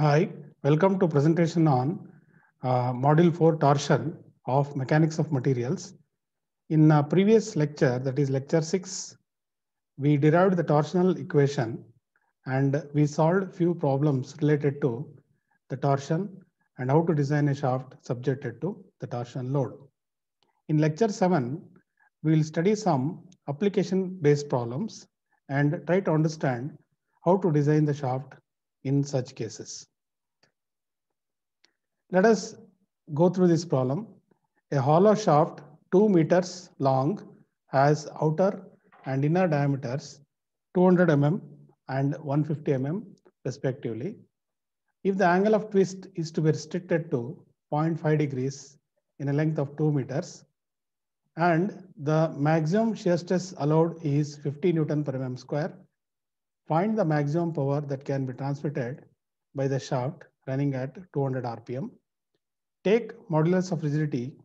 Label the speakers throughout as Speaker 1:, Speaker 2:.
Speaker 1: Hi, welcome to presentation on uh, module 4 torsion of mechanics of materials. In a previous lecture, that is lecture 6, we derived the torsional equation and we solved few problems related to the torsion and how to design a shaft subjected to the torsion load. In lecture 7, we will study some application-based problems and try to understand how to design the shaft in such cases. Let us go through this problem. A hollow shaft 2 meters long has outer and inner diameters 200 mm and 150 mm respectively. If the angle of twist is to be restricted to 0.5 degrees in a length of 2 meters and the maximum shear stress allowed is 50 Newton per mm square, find the maximum power that can be transmitted by the shaft running at 200 RPM. Take modulus of rigidity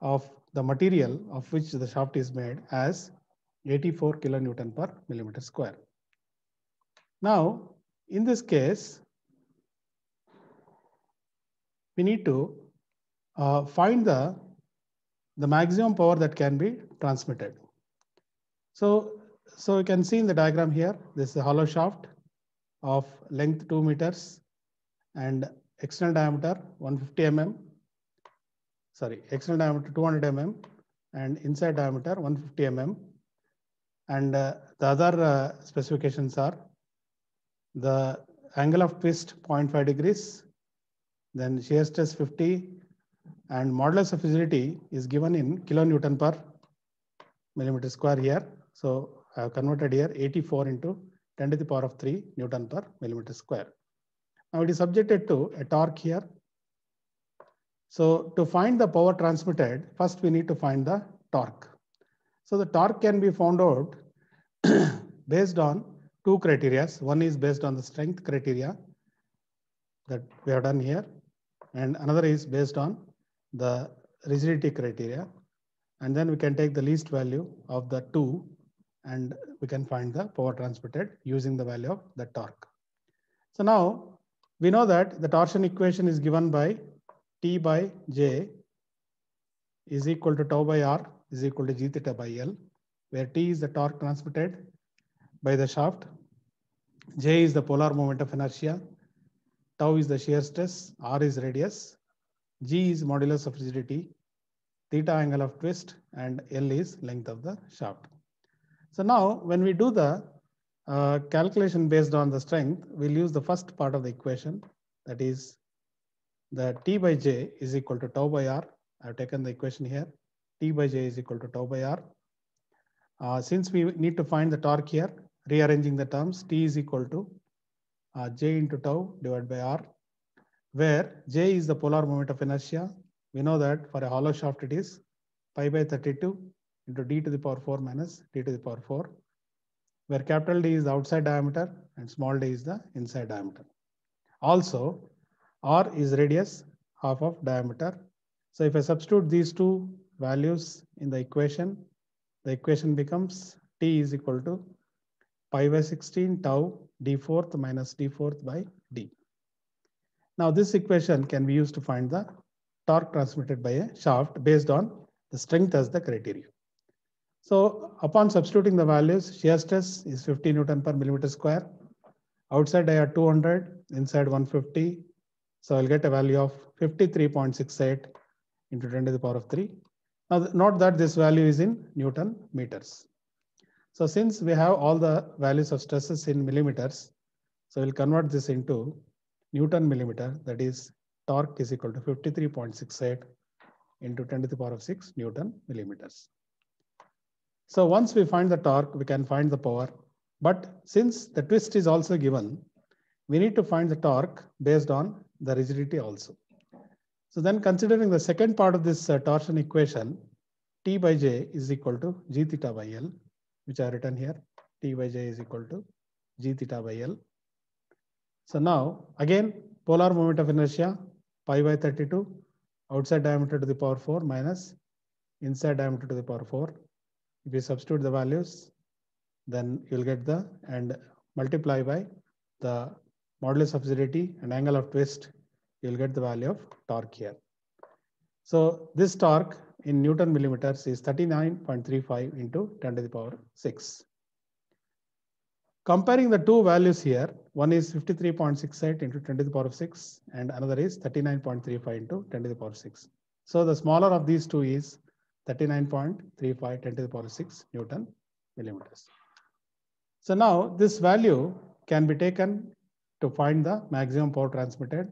Speaker 1: of the material of which the shaft is made as 84 kilonewton per millimeter square. Now, in this case, we need to uh, find the, the maximum power that can be transmitted. So, so you can see in the diagram here, this is a hollow shaft of length 2 meters and external diameter 150 mm, sorry, external diameter 200 mm and inside diameter 150 mm. And uh, the other uh, specifications are the angle of twist 0.5 degrees, then shear stress 50, and modulus of rigidity is given in kilonewton per millimeter square here. So I have converted here 84 into 10 to the power of 3 Newton per millimeter square. Now it is subjected to a torque here. So to find the power transmitted, first we need to find the torque. So the torque can be found out based on two criteria. One is based on the strength criteria that we have done here. And another is based on the rigidity criteria. And then we can take the least value of the two and we can find the power transmitted using the value of the torque. So now we know that the torsion equation is given by T by J is equal to tau by R is equal to G theta by L, where T is the torque transmitted by the shaft, J is the polar moment of inertia, tau is the shear stress, R is radius, G is modulus of rigidity, theta angle of twist, and L is length of the shaft. So now when we do the uh, calculation based on the strength, we'll use the first part of the equation, that is the T by J is equal to tau by R. I've taken the equation here. T by J is equal to tau by R. Uh, since we need to find the torque here, rearranging the terms, T is equal to uh, J into tau divided by R, where J is the polar moment of inertia. We know that for a hollow shaft, it is pi by 32 into d to the power 4 minus d to the power 4, where capital D is the outside diameter and small d is the inside diameter. Also, R is radius, half of diameter. So if I substitute these two values in the equation, the equation becomes T is equal to pi by 16 tau d fourth minus d fourth by d. Now this equation can be used to find the torque transmitted by a shaft based on the strength as the criteria. So upon substituting the values, shear stress is 50 Newton per millimeter square. Outside I have 200, inside 150. So I'll get a value of 53.68 into 10 to the power of 3. Now note that this value is in Newton meters. So since we have all the values of stresses in millimeters, so we'll convert this into Newton millimeter, that is torque is equal to 53.68 into 10 to the power of 6 Newton millimeters. So once we find the torque, we can find the power. But since the twist is also given, we need to find the torque based on the rigidity also. So then considering the second part of this uh, torsion equation, T by J is equal to G theta by L, which I have written here. T by J is equal to G theta by L. So now again, polar moment of inertia, pi by 32, outside diameter to the power 4 minus inside diameter to the power 4. If you substitute the values, then you'll get the and multiply by the modulus of rigidity and angle of twist, you'll get the value of torque here. So this torque in Newton millimeters is 39.35 into 10 to the power 6. Comparing the two values here, one is 53.68 into 10 to the power of 6 and another is 39.35 into 10 to the power 6. So the smaller of these two is 39.35 10 to the power 6 Newton millimeters. So now this value can be taken to find the maximum power transmitted.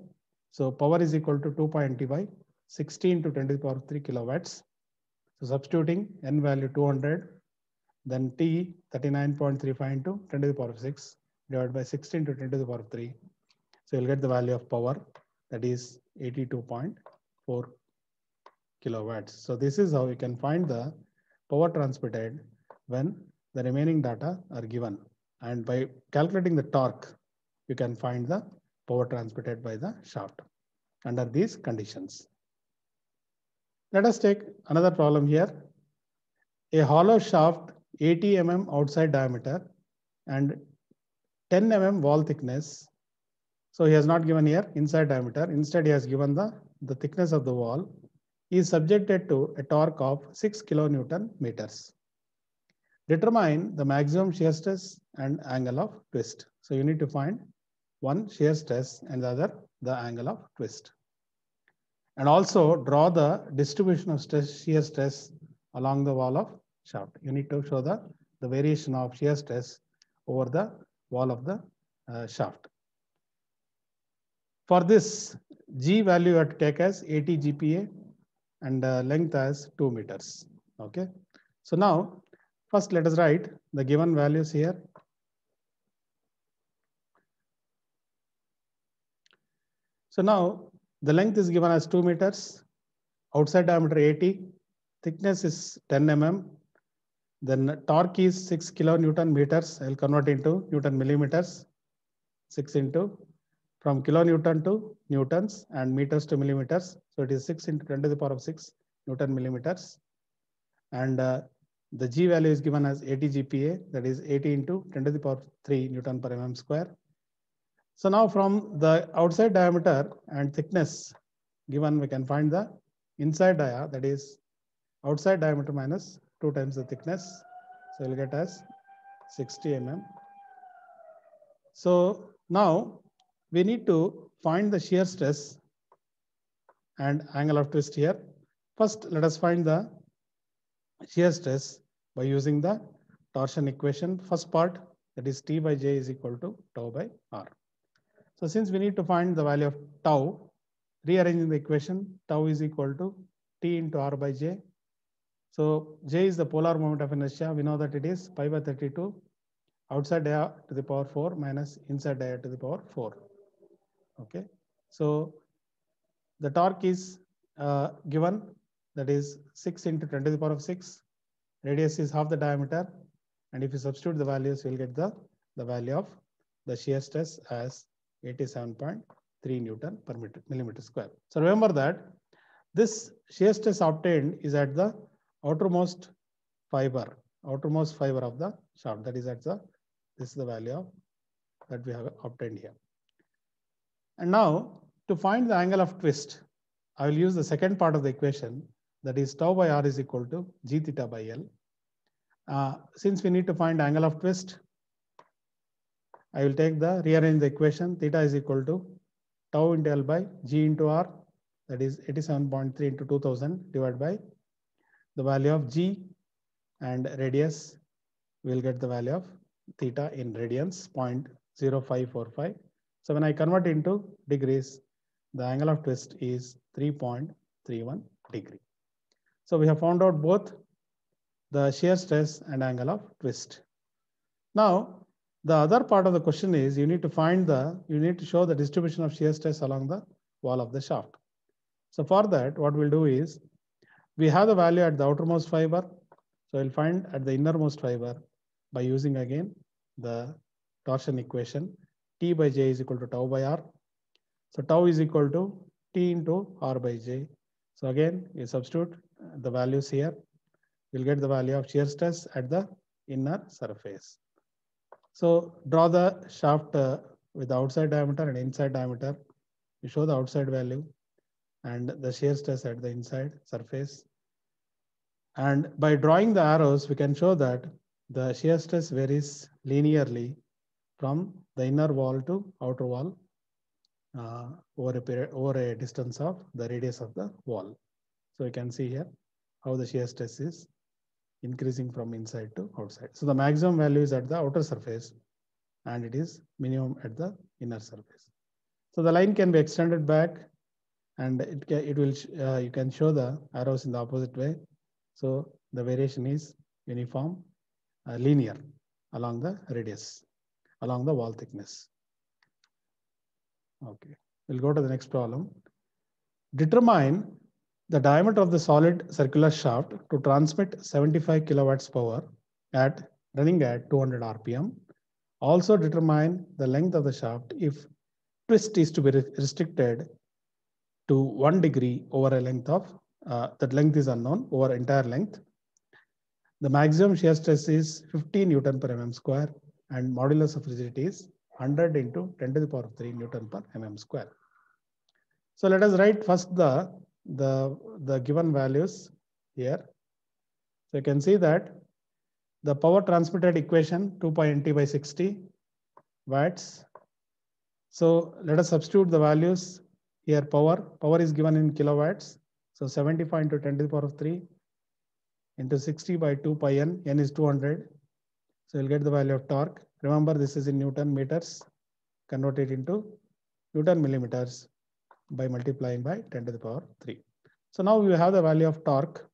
Speaker 1: So power is equal to 2.20 by 16 to 10 to the power 3 kilowatts. So substituting n value 200 then T 39.35 into 10 to the power of 6 divided by 16 to 10 to the power of 3. So you'll get the value of power that is 82.4 kilowatts. So this is how you can find the power transmitted when the remaining data are given. And by calculating the torque, you can find the power transmitted by the shaft under these conditions. Let us take another problem here. A hollow shaft 80 mm outside diameter and 10 mm wall thickness. So he has not given here inside diameter. Instead, he has given the, the thickness of the wall is subjected to a torque of 6 kilonewton meters. Determine the maximum shear stress and angle of twist. So you need to find one shear stress and the other the angle of twist. And also draw the distribution of stress, shear stress along the wall of shaft. You need to show the, the variation of shear stress over the wall of the uh, shaft. For this, G value you have to take as 80 GPa and uh, length as 2 meters. Okay. So now, first let us write the given values here. So now the length is given as 2 meters, outside diameter 80, thickness is 10 mm, then torque is 6 kilonewton meters. I'll convert into Newton millimeters. 6 into from kilonewton to newtons and meters to millimeters. So it is 6 into 10 to the power of 6 Newton millimeters. And uh, the G value is given as 80 GPa, that is 80 into 10 to the power 3 Newton per mm square. So now from the outside diameter and thickness given, we can find the inside dia, that is outside diameter minus 2 times the thickness. So you'll get as 60 mm. So now we need to find the shear stress and angle of twist here. First, let us find the shear stress by using the torsion equation. First part, that is T by J is equal to tau by R. So since we need to find the value of tau, rearranging the equation, tau is equal to T into R by J so J is the polar moment of inertia. We know that it is pi by 32 outside dia to the power 4 minus inside dia to the power 4. Okay. So the torque is uh, given that is 6 into 10 to the power of 6. Radius is half the diameter. And if you substitute the values, you'll get the, the value of the shear stress as 87.3 Newton per meter, millimeter square. So remember that this shear stress obtained is at the outermost fiber, outermost fiber of the shaft. That is at the, this is the value of, that we have obtained here. And now to find the angle of twist, I will use the second part of the equation that is tau by r is equal to g theta by L. Uh, since we need to find angle of twist, I will take the rearrange the equation theta is equal to tau into L by g into r that is 87.3 into 2000 divided by the value of g and radius, we'll get the value of theta in radians, 0.0545. So when I convert into degrees, the angle of twist is 3.31 degree. So we have found out both the shear stress and angle of twist. Now, the other part of the question is you need to find the, you need to show the distribution of shear stress along the wall of the shaft. So for that, what we'll do is we have the value at the outermost fiber. So we'll find at the innermost fiber by using again the torsion equation. T by J is equal to tau by R. So tau is equal to T into R by J. So again, you substitute the values here. You'll get the value of shear stress at the inner surface. So draw the shaft uh, with the outside diameter and inside diameter. You show the outside value and the shear stress at the inside surface. And by drawing the arrows, we can show that the shear stress varies linearly from the inner wall to outer wall uh, over, a period, over a distance of the radius of the wall. So you can see here how the shear stress is increasing from inside to outside. So the maximum value is at the outer surface and it is minimum at the inner surface. So the line can be extended back and it, it will, uh, you can show the arrows in the opposite way. So the variation is uniform, uh, linear along the radius, along the wall thickness. Okay, we'll go to the next problem. Determine the diameter of the solid circular shaft to transmit 75 kilowatts power at running at 200 RPM. Also determine the length of the shaft if twist is to be restricted to one degree over a length of, uh, that length is unknown over entire length. The maximum shear stress is 50 Newton per mm square and modulus of rigidity is 100 into 10 to the power of 3 Newton per mm square. So let us write first the, the, the given values here. So you can see that the power transmitted equation 2 pi nt by 60 watts. So let us substitute the values here power. Power is given in kilowatts. So 75 into 10 to the power of 3 into 60 by 2 pi n. n is 200. So you'll get the value of torque. Remember, this is in Newton meters. Convert it into Newton millimeters by multiplying by 10 to the power 3. So now you have the value of torque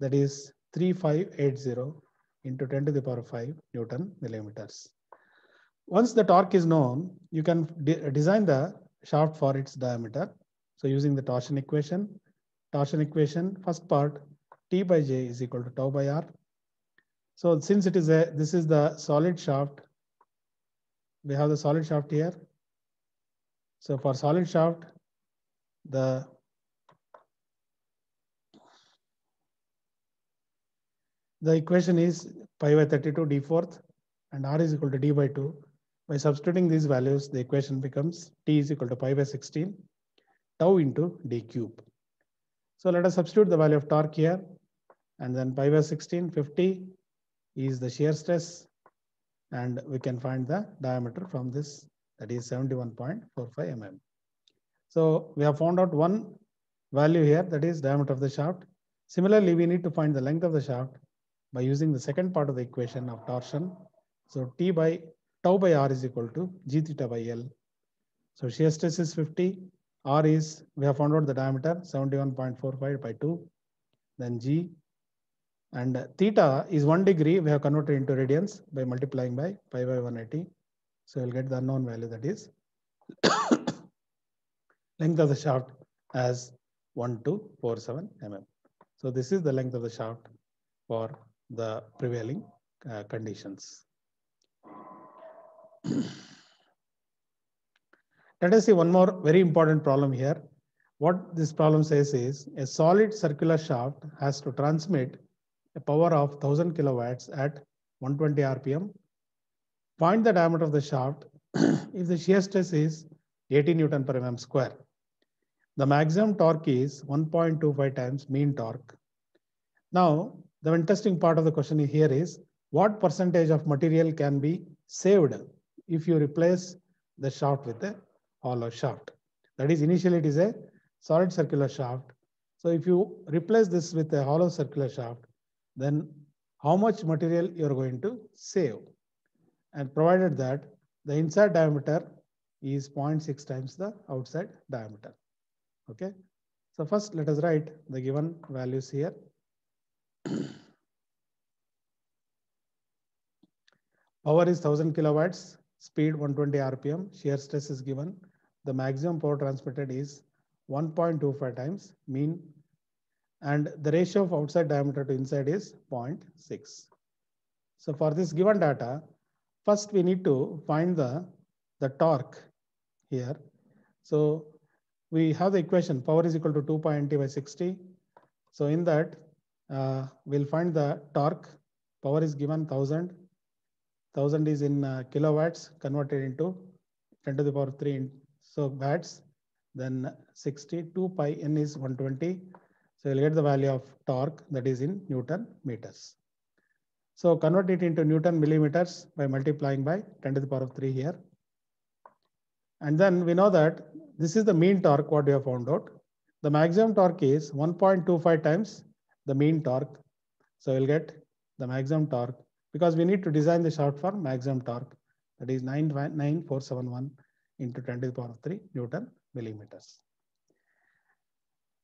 Speaker 1: that is 3580 into 10 to the power 5 Newton millimeters. Once the torque is known, you can de design the shaft for its diameter. So using the torsion equation, torsion equation, first part, T by J is equal to tau by R. So since it is a, this is the solid shaft, we have the solid shaft here. So for solid shaft, the the equation is pi by 32 d fourth and r is equal to d by 2. By substituting these values, the equation becomes t is equal to pi by 16 tau into d cube. So let us substitute the value of torque here and then pi by 16, 50 is the shear stress and we can find the diameter from this that is 71.45 mm. So we have found out one value here that is diameter of the shaft. Similarly, we need to find the length of the shaft by using the second part of the equation of torsion. So T by tau by R is equal to G theta by L. So shear stress is 50. R is, we have found out the diameter 71.45 by 2. Then G and theta is one degree. We have converted into radians by multiplying by pi by 180. So we'll get the unknown value that is length of the shaft as 1247 mm. So this is the length of the shaft for the prevailing uh, conditions. Let us see one more very important problem here. What this problem says is a solid circular shaft has to transmit a power of 1000 kilowatts at 120 RPM. Find the diameter of the shaft if the shear stress is 80 Newton per mm square. The maximum torque is 1.25 times mean torque. Now, the interesting part of the question here is what percentage of material can be saved if you replace the shaft with a hollow shaft. That is initially it is a solid circular shaft. So if you replace this with a hollow circular shaft, then how much material you're going to save. And provided that the inside diameter is 0.6 times the outside diameter. Okay. So first let us write the given values here. Power is 1000 kilowatts, speed 120 RPM, shear stress is given. The maximum power transmitted is 1.25 times mean and the ratio of outside diameter to inside is 0.6. So for this given data, first we need to find the, the torque here. So we have the equation power is equal to 2 pi nt by 60. So in that, uh, we'll find the torque. Power is given 1000. 1000 is in uh, kilowatts converted into 10 to the power 3 so watts then 60 2 pi n is 120 so you'll get the value of torque that is in newton meters. So convert it into newton millimeters by multiplying by 10 to the power of 3 here. And then we know that this is the mean torque what we have found out. The maximum torque is 1.25 times the mean torque. So we'll get the maximum torque because we need to design the shaft for maximum torque. That is 99471 into 10 to the power of 3 Newton millimeters.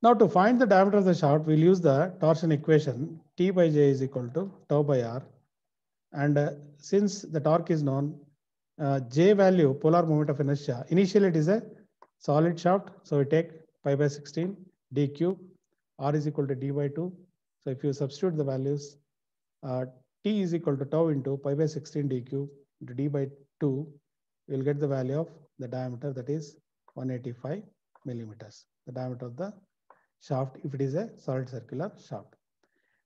Speaker 1: Now to find the diameter of the shaft, we'll use the torsion equation T by J is equal to tau by R. And uh, since the torque is known, uh, J value, polar moment of inertia, initially it is a solid shaft. So we take pi by 16 d cube, R is equal to d by 2. So if you substitute the values, uh, T is equal to tau into pi by 16 d cube into d by 2, you'll get the value of the diameter that is 185 millimeters, the diameter of the shaft if it is a solid circular shaft.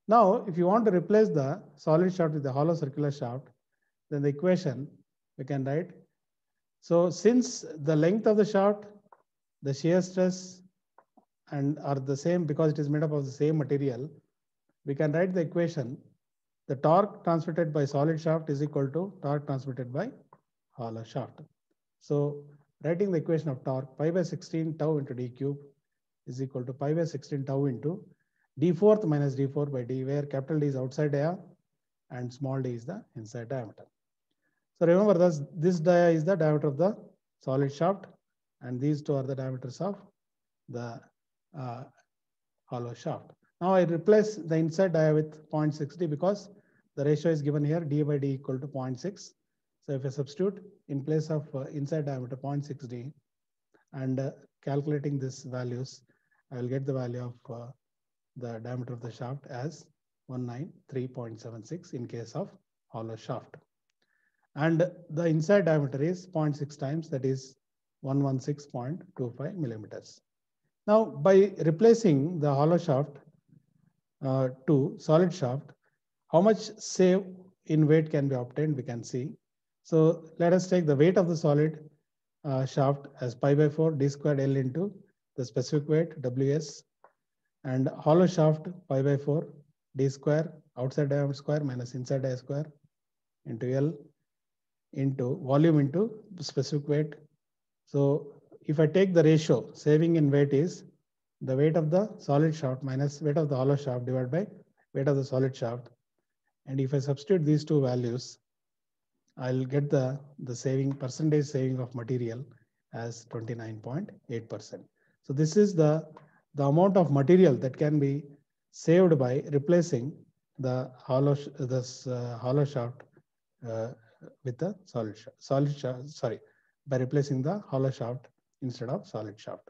Speaker 1: Now, if you want to replace the solid shaft with the hollow circular shaft, then the equation we can write. So since the length of the shaft, the shear stress and are the same because it is made up of the same material, we can write the equation the torque transmitted by solid shaft is equal to torque transmitted by hollow shaft. So writing the equation of torque pi by 16 tau into d cube is equal to pi by 16 tau into d fourth minus d4 by d where capital D is outside dia and small d is the inside diameter. So remember this, this dia is the diameter of the solid shaft and these two are the diameters of the uh, hollow shaft. Now I replace the inside dia with 0.60 because the ratio is given here d by d equal to 0.6. So if I substitute in place of uh, inside diameter 0.6d and uh, calculating these values, I will get the value of uh, the diameter of the shaft as 193.76 in case of hollow shaft. And the inside diameter is 0.6 times that is 116.25 millimeters. Now by replacing the hollow shaft uh, to solid shaft, how much save in weight can be obtained, we can see. So let us take the weight of the solid uh, shaft as pi by 4 d squared L into the specific weight WS and hollow shaft pi by 4 d square outside diameter square minus inside diameter square into L into volume into specific weight. So if I take the ratio saving in weight is the weight of the solid shaft minus weight of the hollow shaft divided by weight of the solid shaft. And if I substitute these two values, I'll get the, the saving percentage saving of material as 29.8%. So this is the, the amount of material that can be saved by replacing the hollow, this uh, hollow shaft uh, with the solid solid shaft, sorry, by replacing the hollow shaft instead of solid shaft.